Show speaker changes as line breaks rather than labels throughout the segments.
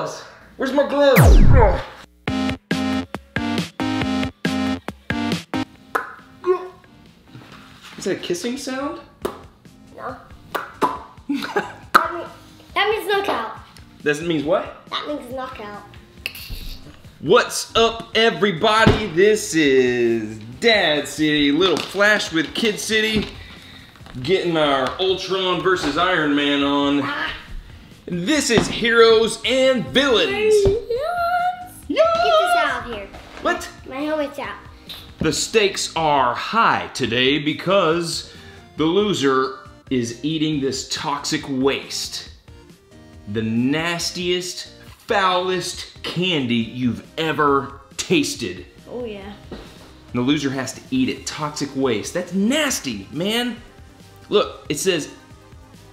gloves? Where's my gloves? Ugh. Is that a kissing sound?
No. that, mean, that means knockout.
That means what?
That means knockout.
What's up, everybody? This is Dad City, little flash with Kid City, getting our Ultron versus Iron Man on.
Ah,
This is Heroes and Villains.
yes. Get this out of here.
What?
My helmet's out.
The stakes are high today because the loser is eating this toxic waste. The nastiest, foulest candy you've ever tasted.
Oh yeah.
And the loser has to eat it. Toxic waste. That's nasty, man. Look, it says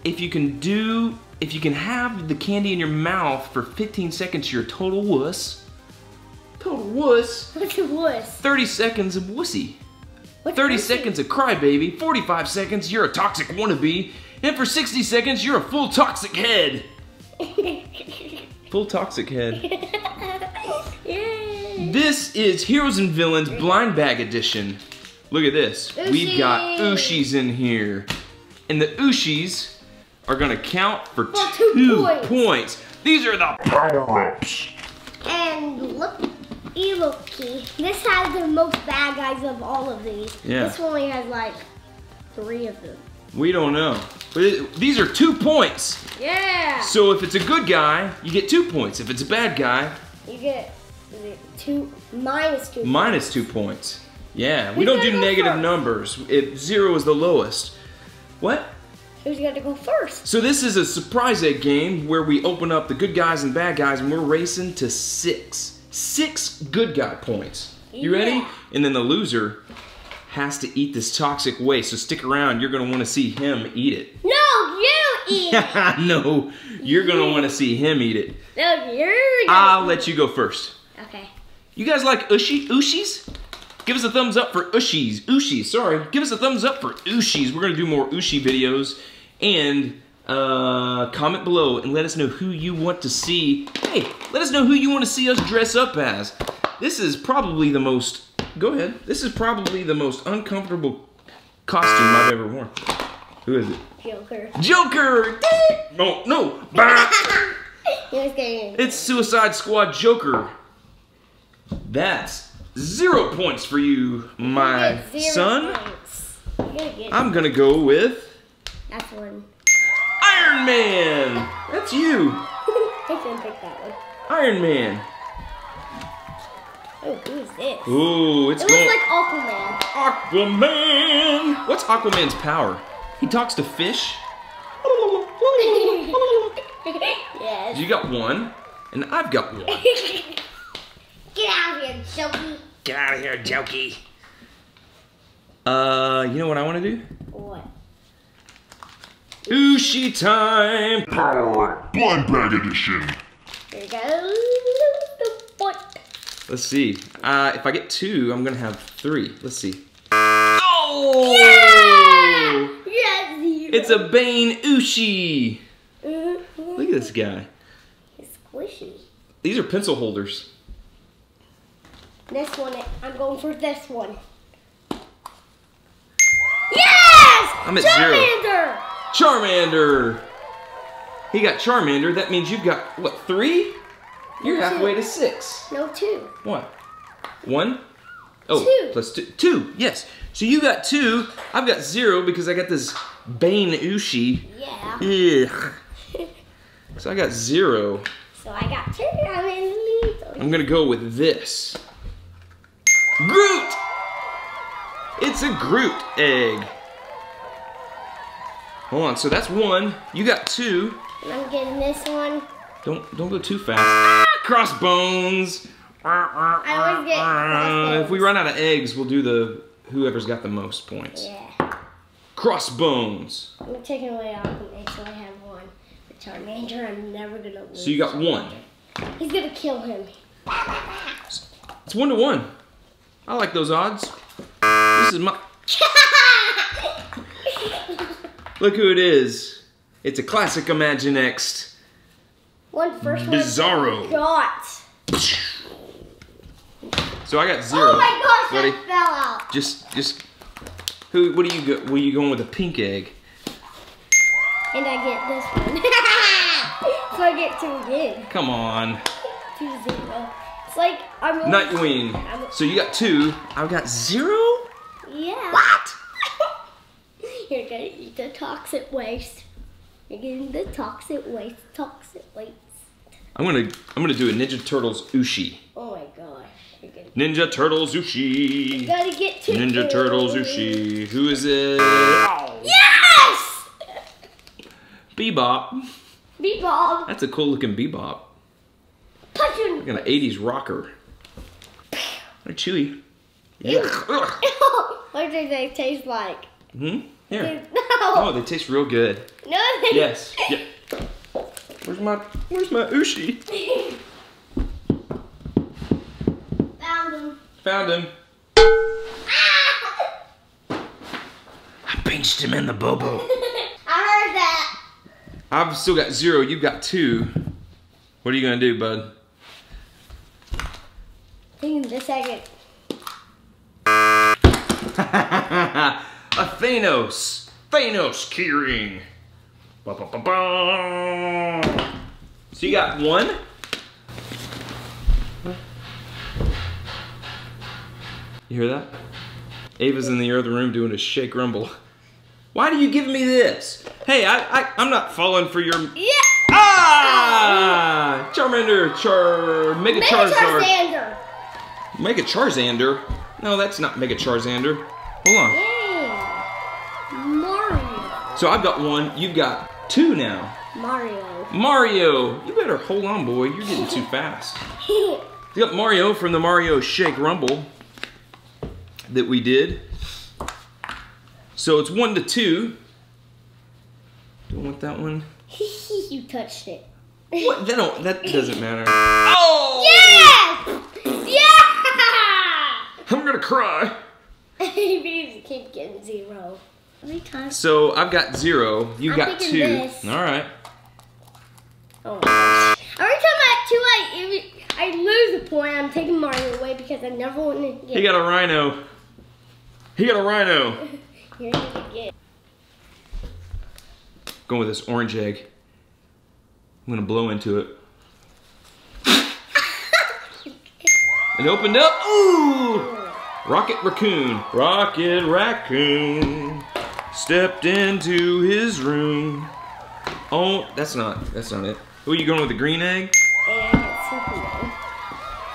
if you can do, if you can have the candy in your mouth for 15 seconds, you're a total wuss. Total wuss.
What's a wuss?
30 seconds of wussy.
What's
30
wussy?
seconds of crybaby. 45 seconds, you're a toxic wannabe. And for 60 seconds, you're a full toxic head. Full toxic head.
Yay.
This is Heroes and Villains Blind Bag Edition. Look at this. We've got
Ooshie.
Ooshies in here. And the Ooshies are gonna count for
For
two,
two points.
points. These are the power-ups.
And look, Eloki. This has the most bad guys of all of these.
Yeah.
This one only has like three of them.
We don't know. But it- these are two points.
Yeah.
So if it's a good guy, you get two points. If it's a bad guy,
You get is it two minus two.
minus two points. Yeah, we
Who's
don't do negative
negative
numbers. If zero is the lowest. What?
Who's got to go first?
So this is a surprise egg game where we open up the good guys and bad guys and we're racing to six. Six good guy points. You ready?
Yeah.
And then the loser has to eat this toxic waste. So stick around, you're gonna wanna see him eat it.
No, you eat. it.
no, you're gonna wanna see him eat it.
no, you're.
I'll let you go first.
Okay.
You guys like Ooshie Ooshies? Give us a thumbs up for Ooshies. Ooshies, sorry. Give us a thumbs up for Ooshies. We're gonna do more Ooshie videos. And uh, comment below and let us know who you want to see. Hey, let us know who you want to see us dress up as. This is probably the most, go ahead. This is probably the most uncomfortable costume I've ever worn. Who is it?
Joker.
Joker! No, no. Bah!
He was getting.
It's Suicide Squad Joker. That's zero points for you, my son. I'm gonna go with
That's one.
Iron Man. That's you,
I can pick that one.
Iron Man.
Oh, who's this?
Ooh, it's
It looks like Aquaman.
Aquaman. What's Aquaman's power? He talks to fish.
yes.
You got one, and I've got one.
Get out of here, Jokey.
Get out of here, Jokey. Uh, you know what I want to do?
What?
Ooshie time.
Power Blind Bag Edition.
Here we go. The point.
Let's see. Uh, if I get two, I'm gonna have three. Let's see. Oh!
Yes, you.
It's a Bane Ushi.
Mhm.
Look at this guy.
It's squishy.
These are pencil holders.
This one, I'm going for this one. Yes!
I'm at zero.
Charmander!
He got Charmander. That means you've got what? Three? You're
Two.
halfway to six.
No, two.
What? One? Oh,
Two.
plus two. Two. Yes. So you got two. I've got zero because I got this Bane Ooshie.
Yeah.
Ugh. So I got zero.
So I got two. I'm in the lead.
I'm gonna go with this. Groot! It's a Groot egg. Hold on, so that's one. You got two.
And I'm getting this one.
Don't don't go too fast. Ah, crossbones.
I always get crossbones.
If we run out of eggs, we'll do the whoever's got the most points.
Yeah.
Crossbones.
I'm taking away all the eggs, so I have one. The Charmander, I'm never gonna lose.
So you got one.
He's gonna kill him.
It's one to one. I like those odds. This is my. Look who it is. It's a classic Imaginext.
One first one.
Bizarro.
Got.
So I got zero.
Oh my gosh,
Buddy,
that fell out.
just, just. Who? What are you go? Were you going with a pink egg?
And I get this one. so I get two again.
Come on.
Two zero. It's like I'm.
Nightwing. So you got two. I've got zero.
Yeah.
What?
You're gonna eat the toxic waste. You're getting the toxic waste. Toxic waste.
I'm gonna, I'm gonna do a Ninja Turtles Ooshie.
Oh my gosh.
Ninja Turtles
you
Ooshie.
gotta get two.
Ninja Turtles Ooshie. Who is it?
Yes!
Bebop.
Meatball.
That's a cool looking Bebop.
Punch him.
Like an 80s rocker. They're chewy. Ugh.
what do they taste like?
Hmm? Here.
No.
Oh, they taste real good.
No. They
Yes. Yeah. Where's my Where's my Ooshie?
Found him.
Found him. Ah! I pinched him in the bobo.
I heard that.
I've still got zero. You've got two. What are you gonna do, bud?
Taking the second.
A Thanos. Thanos keyring. Ba-ba-ba-ba. So you got one. You hear that? Ava's in the other room doing a shake rumble. Why do you give me this? Hey, I, I I'm not falling for your
Yeah.
ah Charmander, Char Mega
Mega
Charizard,
Charmander.
Mega Charzander. No, that's not Mega Charzander. Hold on.
Yay.
So I've got one, you've got two now.
Mario.
Mario, you better hold on, boy. You're getting too fast. You got Mario from the Mario Shake Rumble that we did. So it's one to two. Don't want that one.
you touched it.
What? That don't. That doesn't matter. Oh!
Yes! Yeah!
I'm gonna cry.
Maybe keep getting zero.
So I've got zero. You
I'm
got two.
this.
All right.
Oh. Every time I have two, I, I lose a point. I'm taking Mario away because I never want to get.
He got a rhino. He got a rhino.
You're gonna get.
Going with this orange egg. I'm gonna blow into it. It opened up. Ooh! Rocket Raccoon. Rocket Raccoon stepped into his room. Oh, that's not. That's not it. Who are you going with the green egg?
And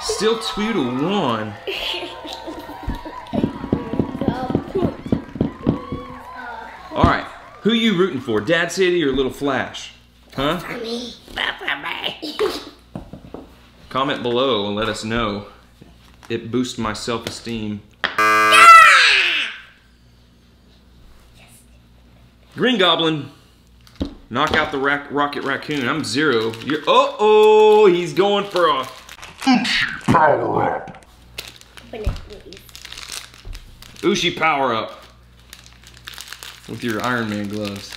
Still two to one. All right. Who you rooting for? Dad City or Little Flash? Huh?
Me.
Comment below and let us know. It boosts my self-esteem. Green Goblin. Knock out the rac- Rocket Raccoon. I'm zero. You're. Uh oh, he's going for a.
Ooshie power up.
Open it, please.
Ooshie power up. With your Iron Man gloves.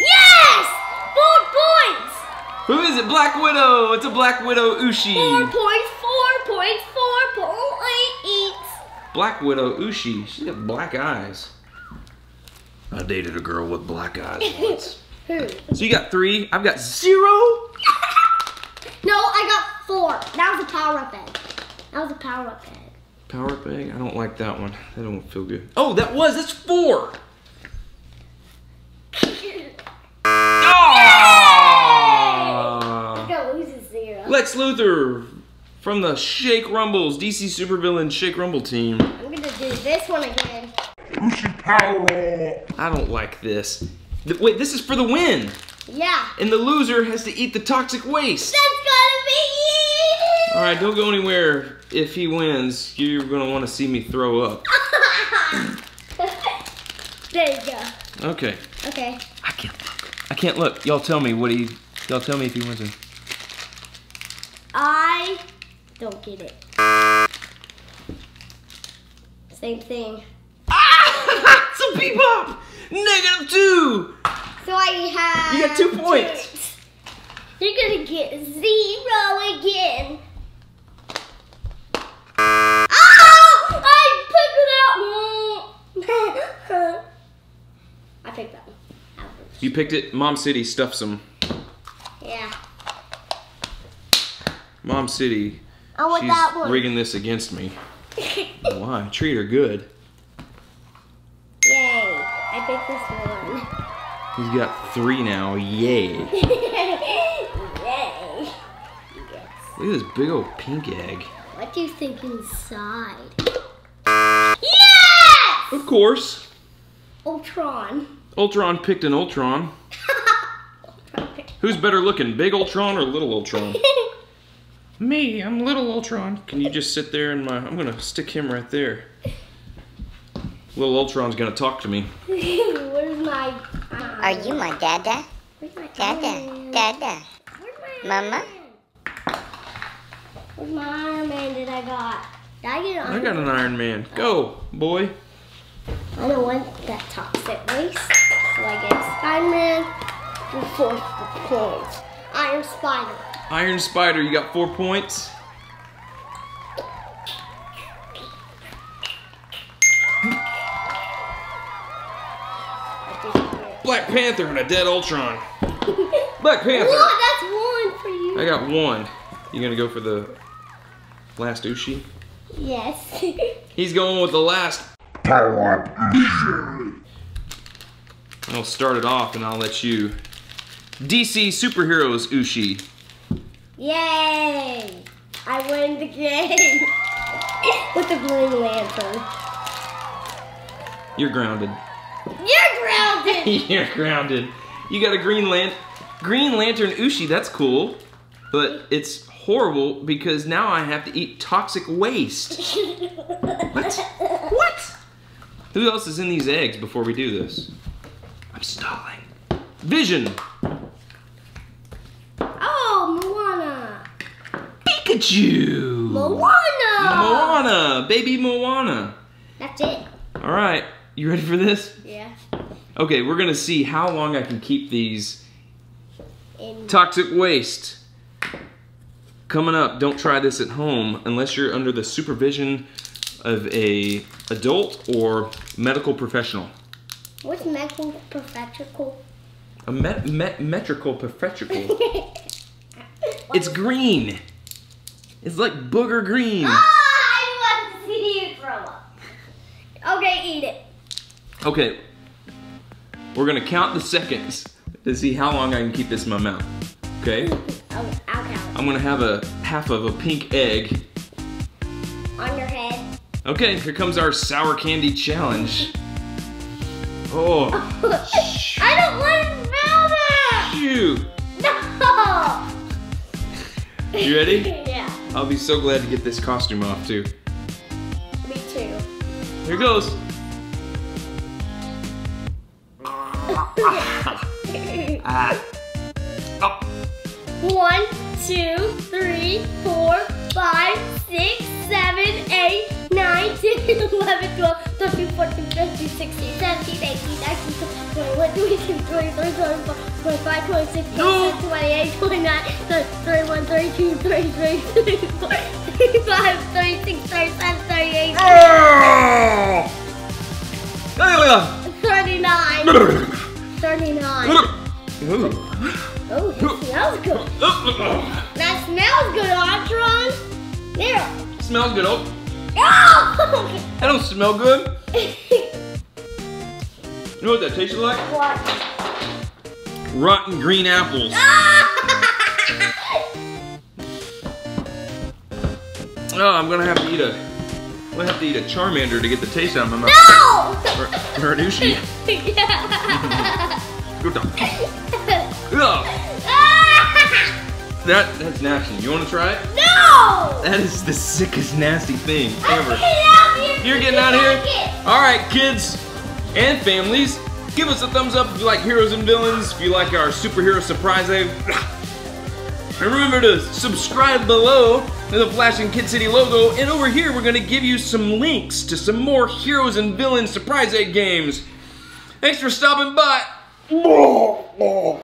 Yes! Four points!
Who is it? Black Widow. It's a Black Widow Ooshie.
Four points, four points, four points.
Black Widow Ooshie. She's got black eyes. I dated a girl with black eyes once.
Who?
so you got three. I've got zero.
No, I got four. That was a power up egg. That was a power up egg.
Power up egg? I don't like that one. That don't feel good. Oh, that was. That's four. Ah!
Go lose a zero.
Lex Luthor from the Shake Rumbles, DC Supervillain Shake Rumble team.
I'm gonna do this one again.
Ooshie.
I don't like this. Th- Wait, this is for the win.
Yeah.
And the loser has to eat the toxic waste.
That's gonna be you.
All right, don't go anywhere. If he wins, you're gonna want to see me throw up.
there you go.
Okay.
Okay.
I can't look. I can't look. Y'all tell me what he. Y'all tell me if he wins. Or...
I don't get it. Same thing.
It's bebop. Negative two.
So I have.
You got two points.
You're gonna get zero again. Oh! I picked it out. I picked that one.
You picked it. Mom City stuffs them.
Yeah.
Mom City.
I want
She's
that one.
rigging this against me. Why? Treat her good.
Yay. I picked this one.
He's got three now. Yay. Look
Yay. Yes.
at this big old pink egg.
What do you think inside? Yes!
Of course.
Ultron.
Ultron picked an Ultron. Who's better looking, Big Ultron or Little Ultron? Me, I'm Little Ultron. Can you just sit there and my? I'm gonna stick him right there. Little Ultron's gonna talk to me.
Where's my?
Are you my dada?
Where's my
Dada,
Iron Man?
dada.
Where's my
Mama?
Where's my Iron Man that I got? Did I get an
I
Iron
got an Iron Man. Go, boy.
I don't want that toxic waste. So I guess Iron Man for four points. Iron Spider.
Iron Spider, you got four points. Black Panther and a dead Ultron. Black Panther.
What? That's one for you.
I got one. You gonna go for the last Ooshie?
Yes.
He's going with the last.
Power up, Ooshie.
I'll start it off and I'll let you. DC Superheroes Ooshie.
Yay! I win the game with the Green Lantern.
You're grounded.
You're grounded.
You got a Green Lan- Green Lantern Ooshie. That's cool, but it's horrible because now I have to eat toxic waste. What? What? Who else is in these eggs before we do this? I'm stalling. Vision.
oh, Moana.
Pikachu.
Moana.
Moana. Baby Moana.
That's it.
All right. You ready for this? Okay, we're gonna see how long I can keep these
In
toxic waste. Coming up, don't try this at home unless you're under the supervision of a adult or medical professional.
what's medical professional?
A met, met, metrical professional. it's green. It's like booger green.
Ah, I want to see you throw up. Okay, eat it.
Okay, we're gonna count the seconds to see how long I can keep this in my mouth. Okay,
I'll, I'll count
I'm gonna have a half of a pink egg.
on your head.
Okay, here comes our sour candy challenge. Oh,
I don't want to smell that.
shoot.
No.
You ready?
yeah.
I'll be so glad to get this costume off too.
Me too.
Here goes. Ah. Oh.
One, two, three, four, five, six, seven, eight, nine, ten, eleven, twelve, thirteen, fourteen, fifteen, sixteen, seventeen, eighteen, nineteen, twenty, twenty-one, twenty-two, twenty-three, twenty-four, twenty-five, twenty-six, twenty-seven, twenty-eight, twenty-nine, thirty, thirty-one, thirty-two, thirty-three, thirty-four, thirty-five, thirty-six, thirty-seven, thirty-eight,
Oh!
Thirty-nine, thirty-nine.
Ooh.
Oh, oh that smells good. Uh, uh, uh. That smells good, Artron. There.
Smells good. Oh,
Oh!
that don't smell good. You know what that tastes like?
what?
Rotten green apples. Oh, I'm gonna have to eat a. I'm gonna have to eat a Charmander to get the taste out of my mouth.
no!
Or, or an Ooshie.
yeah.
Good dog. Ugh, that that's nasty. You wanna try it?
no!
That is the sickest, nasty thing ever.
getting out of here.
You're getting out of here? All right, kids and families, give us a thumbs up if you like heroes and villains, if you like our superhero surprise. And remember to subscribe below to the flashing Kid City logo. And over here, we're to give you some links to some more heroes and villains surprise egg games. Thanks for stopping by.